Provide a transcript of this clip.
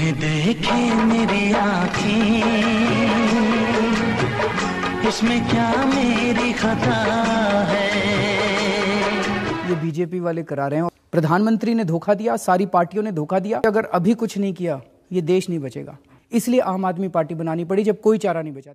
तुम्हें देखे मेरी आँखें। इसमें क्या मेरी खता है? ये बीजेपी वाले करा रहे हैं प्रधानमंत्री ने धोखा दिया, सारी पार्टियों ने धोखा दिया। अगर अभी कुछ नहीं किया, ये देश नहीं बचेगा। इसलिए आम आदमी पार्टी बनानी पड़ी जब कोई चारा नहीं बचा।